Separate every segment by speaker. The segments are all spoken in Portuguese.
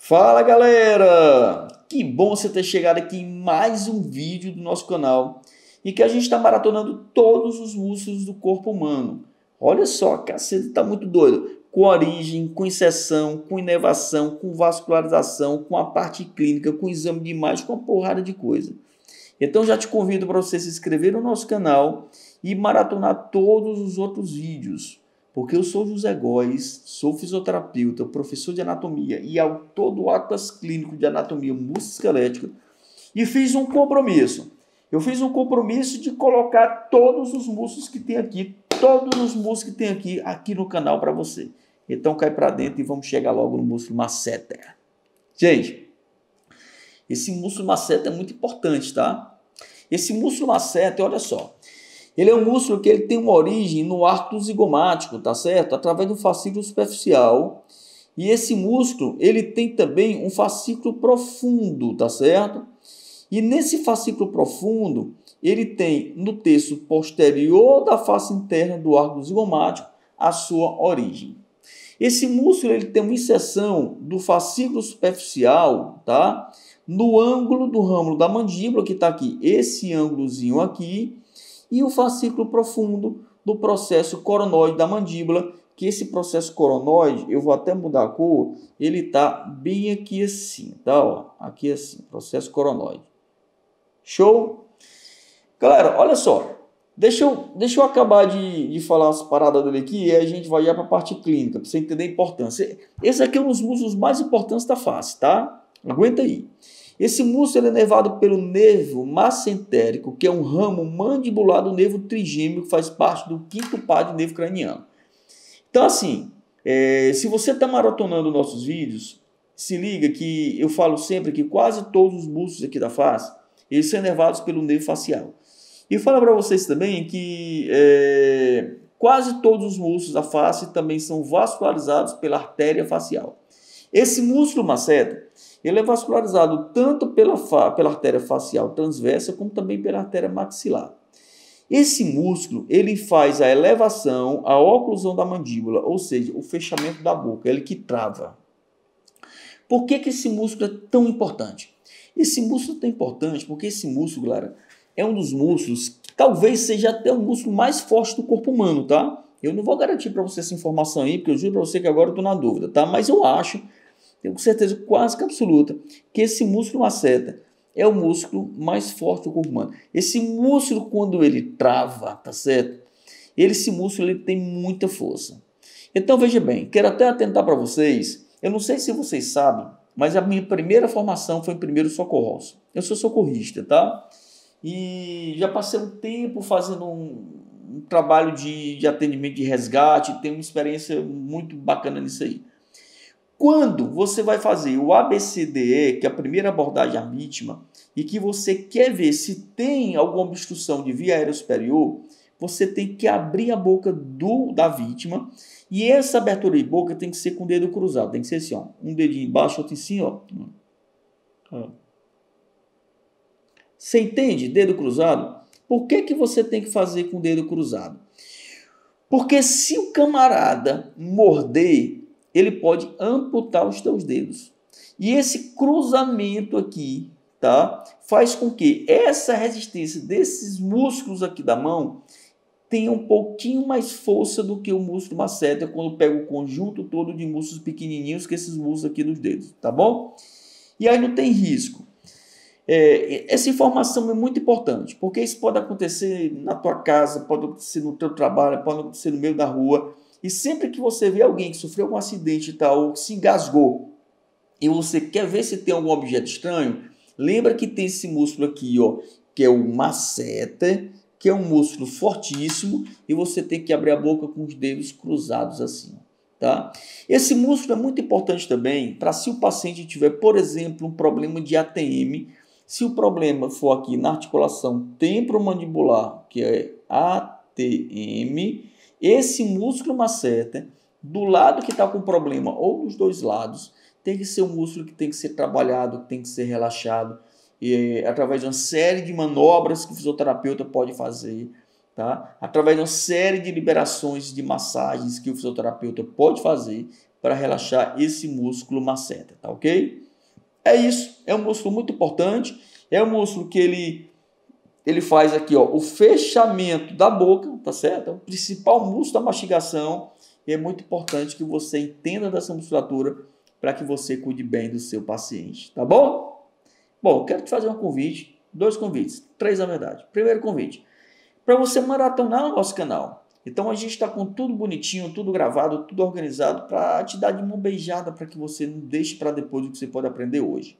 Speaker 1: Fala galera! Que bom você ter chegado aqui em mais um vídeo do nosso canal e que a gente está maratonando todos os músculos do corpo humano. Olha só, cacete, tá muito doido. Com origem, com inserção, com inervação, com vascularização, com a parte clínica, com exame de imagem, com uma porrada de coisa. Então já te convido para você se inscrever no nosso canal e maratonar todos os outros vídeos. Porque eu sou José Góes, sou fisioterapeuta, professor de anatomia e autor do Atlas Clínico de Anatomia Musculoesquelética e fiz um compromisso. Eu fiz um compromisso de colocar todos os músculos que tem aqui, todos os músculos que tem aqui, aqui no canal para você. Então cai para dentro e vamos chegar logo no músculo masseter. Gente, esse músculo masseter é muito importante, tá? Esse músculo masseter, olha só, ele é um músculo que ele tem uma origem no arco zigomático, tá certo? Através do fascículo superficial. E esse músculo, ele tem também um fascículo profundo, tá certo? E nesse fascículo profundo, ele tem no terço posterior da face interna do arco zigomático a sua origem. Esse músculo ele tem uma inserção do fascículo superficial, tá? No ângulo do ramo da mandíbula, que está aqui, esse ângulozinho aqui, e o fascículo profundo do processo coronoide da mandíbula, que esse processo coronoide, eu vou até mudar a cor, ele está bem aqui assim, tá? Ó, aqui assim, processo coronoide. Show? Galera, olha só, deixa eu, deixa eu acabar de, de falar as paradas dele aqui e a gente vai já para a parte clínica, para você entender a importância. Esse aqui é um dos músculos mais importantes da face, tá? Aguenta aí. Esse músculo é nervado pelo nervo macentérico, que é um ramo mandibular do nervo trigêmeo, que faz parte do quinto par de nervo craniano. Então, assim, é, se você está maratonando nossos vídeos, se liga que eu falo sempre que quase todos os músculos aqui da face, eles são nervados pelo nervo facial. E falo para vocês também que é, quase todos os músculos da face também são vascularizados pela artéria facial. Esse músculo maceta, ele é vascularizado tanto pela, pela artéria facial transversa como também pela artéria maxilar. Esse músculo, ele faz a elevação, a oclusão da mandíbula, ou seja, o fechamento da boca, ele que trava. Por que, que esse músculo é tão importante? Esse músculo é tão importante porque esse músculo, galera, é um dos músculos que talvez seja até o músculo mais forte do corpo humano, tá? Eu não vou garantir para você essa informação aí, porque eu juro para você que agora eu estou na dúvida, tá? Mas eu acho tenho certeza quase que absoluta que esse músculo maceta é o músculo mais forte do corpo humano. Esse músculo, quando ele trava, tá certo? Ele, esse músculo ele tem muita força. Então veja bem, quero até atentar para vocês. Eu não sei se vocês sabem, mas a minha primeira formação foi em primeiro socorros. Eu sou socorrista, tá? E já passei um tempo fazendo um, um trabalho de, de atendimento de resgate, tenho uma experiência muito bacana nisso aí. Quando você vai fazer o ABCDE, que é a primeira abordagem à vítima, e que você quer ver se tem alguma obstrução de via aérea superior, você tem que abrir a boca do, da vítima e essa abertura de boca tem que ser com o dedo cruzado, tem que ser assim, ó, um dedinho embaixo, outro em cima, ó. Você entende? Dedo cruzado? Por que, que você tem que fazer com o dedo cruzado? Porque se o camarada morder, ele pode amputar os teus dedos. E esse cruzamento aqui, tá? Faz com que essa resistência desses músculos aqui da mão tenha um pouquinho mais força do que o músculo masseter quando pega o conjunto todo de músculos pequenininhos que esses músculos aqui dos dedos, tá bom? E aí não tem risco. É, essa informação é muito importante, porque isso pode acontecer na tua casa, pode acontecer no teu trabalho, pode acontecer no meio da rua. E sempre que você vê alguém que sofreu um acidente e tal, ou que se engasgou, e você quer ver se tem algum objeto estranho, lembra que tem esse músculo aqui, ó, que é o masseter, que é um músculo fortíssimo, e você tem que abrir a boca com os dedos cruzados assim. Tá? Esse músculo é muito importante também para se o paciente tiver, por exemplo, um problema de ATM, se o problema for aqui na articulação temporomandibular, que é ATM, esse músculo masseter, do lado que está com problema ou dos dois lados, tem que ser um músculo que tem que ser trabalhado, tem que ser relaxado, e, através de uma série de manobras que o fisioterapeuta pode fazer, tá? através de uma série de liberações de massagens que o fisioterapeuta pode fazer para relaxar esse músculo maceta, tá ok? É isso, é um músculo muito importante, é um músculo que ele ele faz aqui, ó, o fechamento da boca, tá certo? É o principal músculo da mastigação e é muito importante que você entenda dessa musculatura para que você cuide bem do seu paciente, tá bom? Bom, quero te fazer um convite, dois convites, três na verdade. Primeiro convite, para você maratonar o nosso canal. Então a gente está com tudo bonitinho, tudo gravado, tudo organizado para te dar de mão beijada para que você não deixe para depois o que você pode aprender hoje.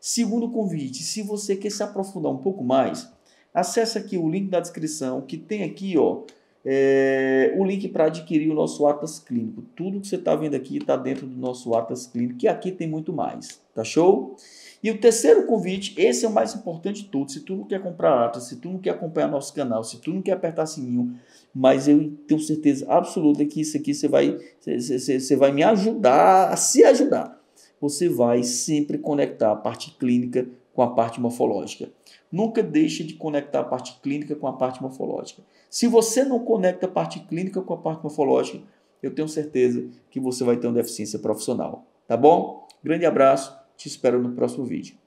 Speaker 1: Segundo convite, se você quer se aprofundar um pouco mais, acesse aqui o link da descrição que tem aqui, ó, é, o link para adquirir o nosso Atlas Clínico. Tudo que você está vendo aqui está dentro do nosso Atlas Clínico, que aqui tem muito mais. Tá show? E o terceiro convite, esse é o mais importante de tudo. Se tu não quer comprar Atlas, se tu não quer acompanhar nosso canal, se tu não quer apertar sininho, mas eu tenho certeza absoluta que isso aqui você vai, você, você vai me ajudar a se ajudar. Você vai sempre conectar a parte clínica com a parte morfológica. Nunca deixe de conectar a parte clínica com a parte morfológica. Se você não conecta a parte clínica com a parte morfológica, eu tenho certeza que você vai ter uma deficiência profissional. Tá bom? Grande abraço, te espero no próximo vídeo.